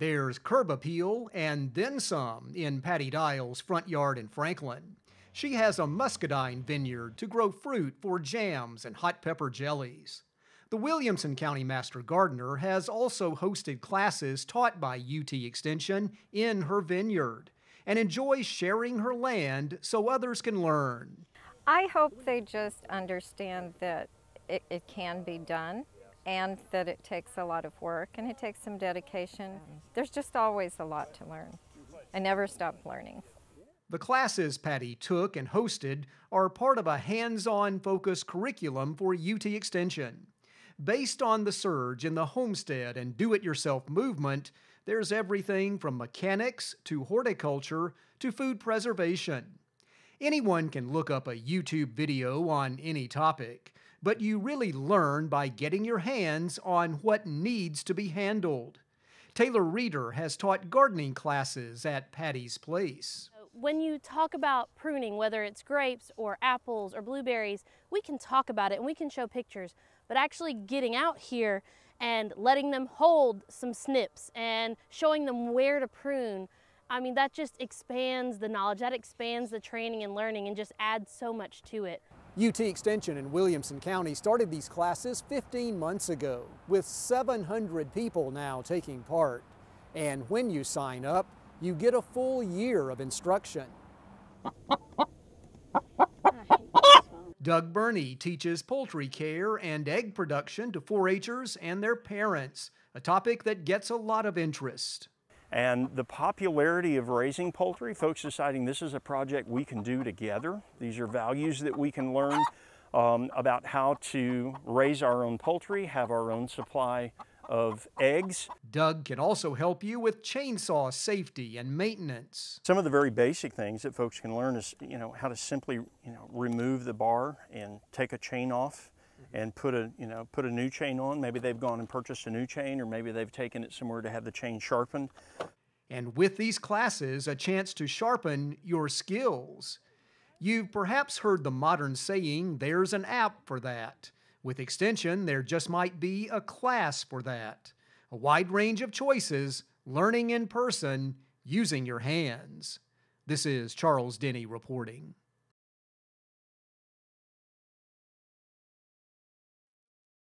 There's curb appeal and then some in Patty Dial's front yard in Franklin. She has a muscadine vineyard to grow fruit for jams and hot pepper jellies. The Williamson County Master Gardener has also hosted classes taught by UT Extension in her vineyard and enjoys sharing her land so others can learn. I hope they just understand that it, it can be done and that it takes a lot of work and it takes some dedication. There's just always a lot to learn. I never stop learning. The classes Patty took and hosted are part of a hands on focus curriculum for UT Extension. Based on the surge in the homestead and do it yourself movement, there's everything from mechanics to horticulture to food preservation. Anyone can look up a YouTube video on any topic but you really learn by getting your hands on what needs to be handled. Taylor Reeder has taught gardening classes at Patty's Place. When you talk about pruning, whether it's grapes or apples or blueberries, we can talk about it and we can show pictures, but actually getting out here and letting them hold some snips and showing them where to prune, I mean, that just expands the knowledge, that expands the training and learning and just adds so much to it. UT Extension in Williamson County started these classes 15 months ago, with 700 people now taking part. And when you sign up, you get a full year of instruction. Doug Burney teaches poultry care and egg production to 4-Hers and their parents, a topic that gets a lot of interest. And the popularity of raising poultry, folks deciding this is a project we can do together. These are values that we can learn um, about how to raise our own poultry, have our own supply of eggs. Doug can also help you with chainsaw safety and maintenance. Some of the very basic things that folks can learn is, you know, how to simply, you know, remove the bar and take a chain off and put a, you know, put a new chain on. Maybe they've gone and purchased a new chain or maybe they've taken it somewhere to have the chain sharpened. And with these classes, a chance to sharpen your skills. You've perhaps heard the modern saying, there's an app for that. With Extension, there just might be a class for that. A wide range of choices, learning in person, using your hands. This is Charles Denney reporting.